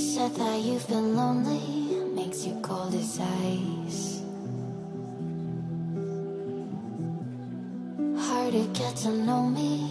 said that you've been lonely makes you cold as ice. Hard to get to know me.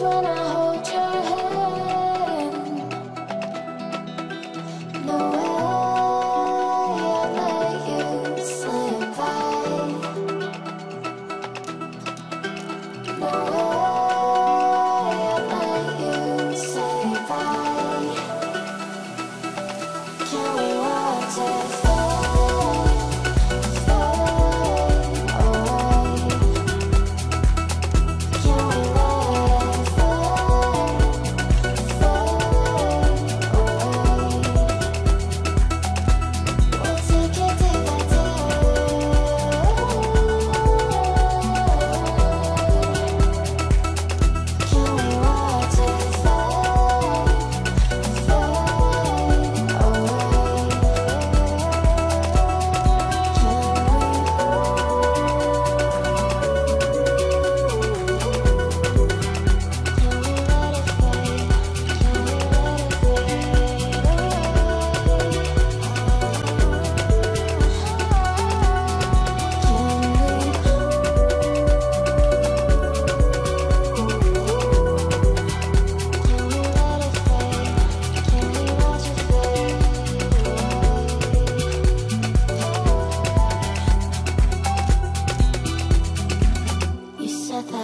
When I.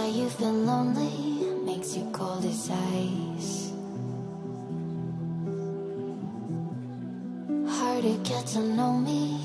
Why you've been lonely makes you cold as ice. Hard to get to know me